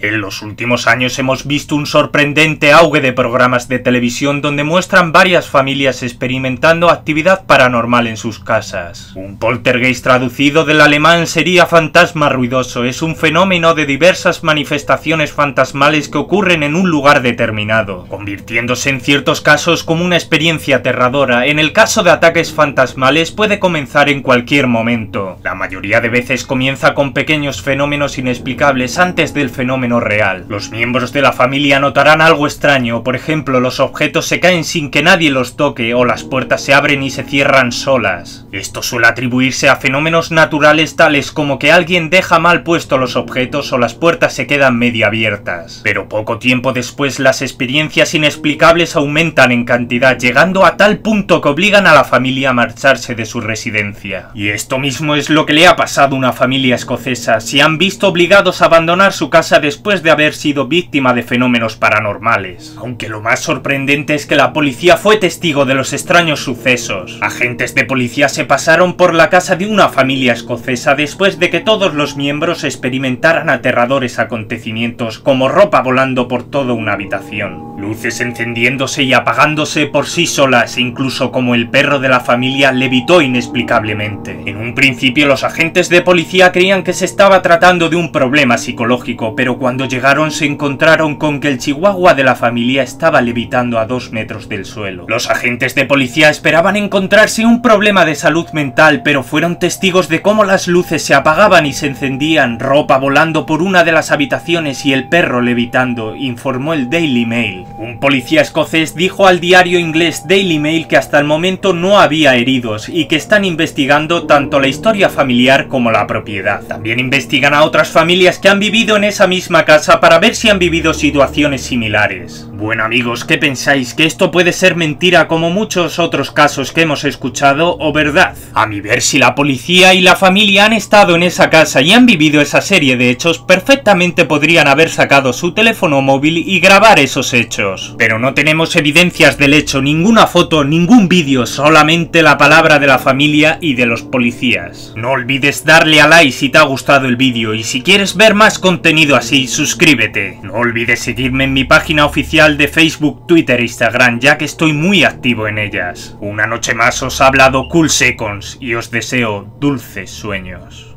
En los últimos años hemos visto un sorprendente auge de programas de televisión donde muestran varias familias experimentando actividad paranormal en sus casas. Un poltergeist traducido del alemán sería fantasma ruidoso, es un fenómeno de diversas manifestaciones fantasmales que ocurren en un lugar determinado, convirtiéndose en ciertos casos como una experiencia aterradora. En el caso de ataques fantasmales puede comenzar en cualquier momento. La mayoría de veces comienza con pequeños fenómenos inexplicables antes del fenómeno real. Los miembros de la familia notarán algo extraño, por ejemplo, los objetos se caen sin que nadie los toque o las puertas se abren y se cierran solas. Esto suele atribuirse a fenómenos naturales tales como que alguien deja mal puesto los objetos o las puertas se quedan medio abiertas. Pero poco tiempo después las experiencias inexplicables aumentan en cantidad, llegando a tal punto que obligan a la familia a marcharse de su residencia. Y esto mismo es lo que le ha pasado a una familia escocesa, se han visto obligados a abandonar su casa después después de haber sido víctima de fenómenos paranormales. Aunque lo más sorprendente es que la policía fue testigo de los extraños sucesos. Agentes de policía se pasaron por la casa de una familia escocesa después de que todos los miembros experimentaran aterradores acontecimientos como ropa volando por toda una habitación, luces encendiéndose y apagándose por sí solas, incluso como el perro de la familia levitó inexplicablemente. En un principio los agentes de policía creían que se estaba tratando de un problema psicológico, pero cuando llegaron se encontraron con que el chihuahua de la familia estaba levitando a dos metros del suelo. Los agentes de policía esperaban encontrarse un problema de salud mental, pero fueron testigos de cómo las luces se apagaban y se encendían, ropa volando por una de las habitaciones y el perro levitando, informó el Daily Mail. Un policía escocés dijo al diario inglés Daily Mail que hasta el momento no había heridos y que están investigando tanto la historia familiar como la propiedad. También investigan a otras familias que han vivido en esa misma casa para ver si han vivido situaciones similares. Bueno amigos, ¿qué pensáis? ¿Que esto puede ser mentira como muchos otros casos que hemos escuchado o verdad? A mi ver, si la policía y la familia han estado en esa casa y han vivido esa serie de hechos, perfectamente podrían haber sacado su teléfono móvil y grabar esos Pero no tenemos evidencias del hecho, ninguna foto, ningún vídeo, solamente la palabra de la familia y de los policías. No olvides darle a like si te ha gustado el vídeo y si quieres ver más contenido así, suscríbete. No olvides seguirme en mi página oficial de Facebook, Twitter e Instagram, ya que estoy muy activo en ellas. Una noche más os ha hablado Cool Seconds y os deseo dulces sueños.